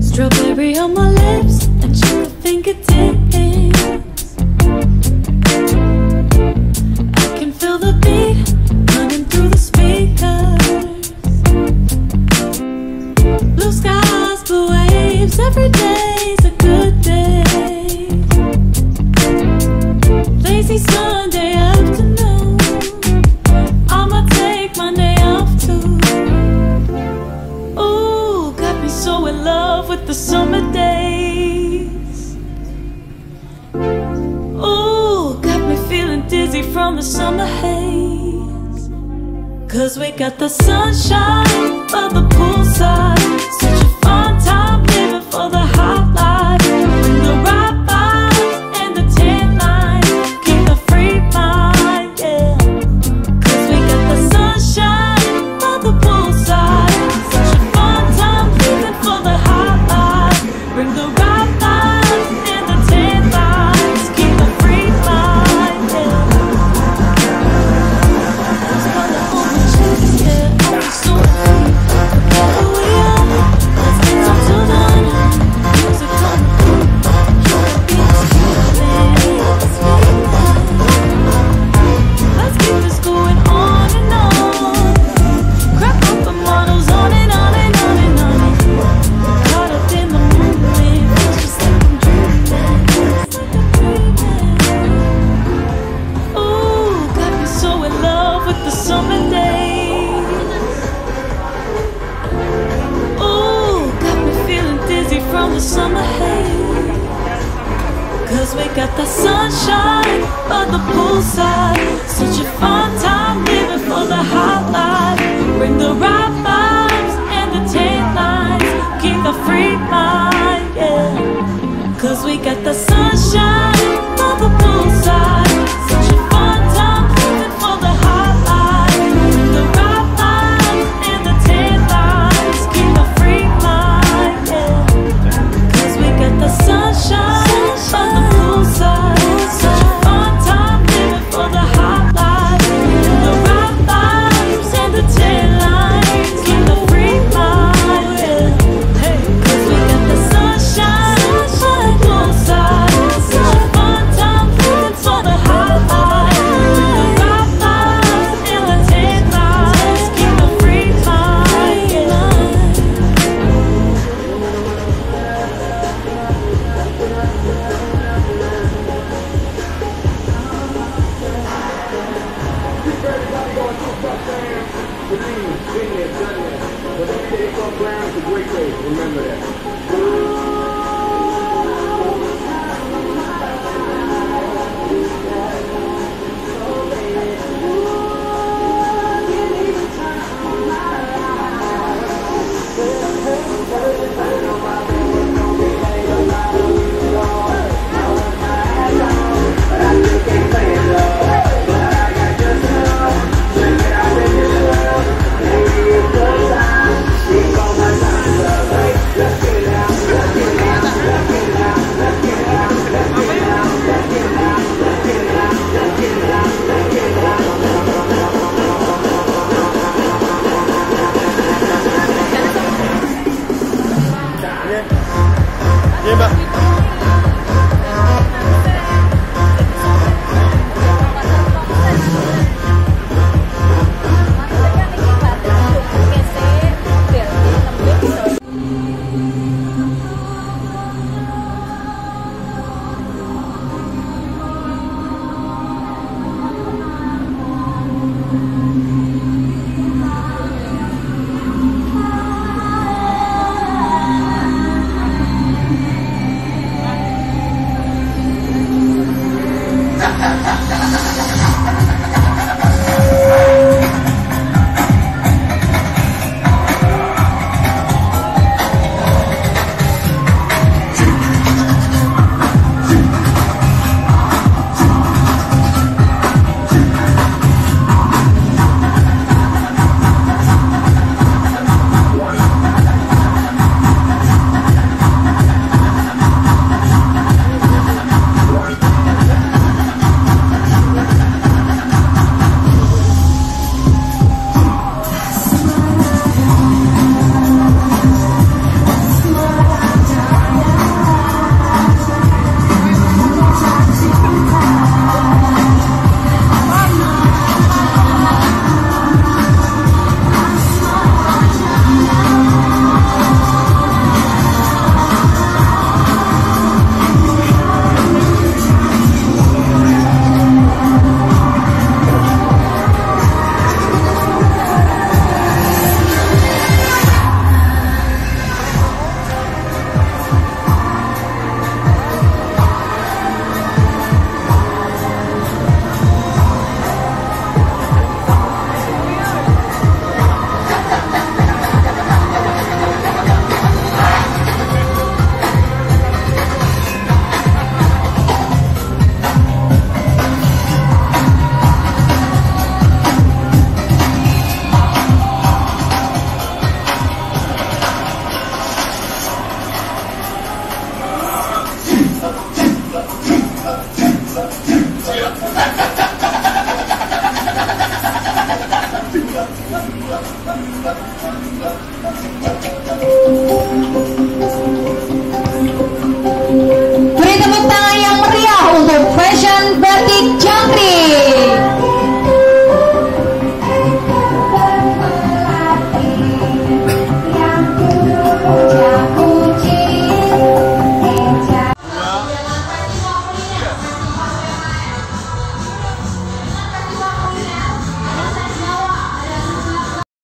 Strawberry on my lips and your fingertips haze. Cause we got the sunshine of the poolside. Such a Got the sunshine, but the poolside. Such a fun time.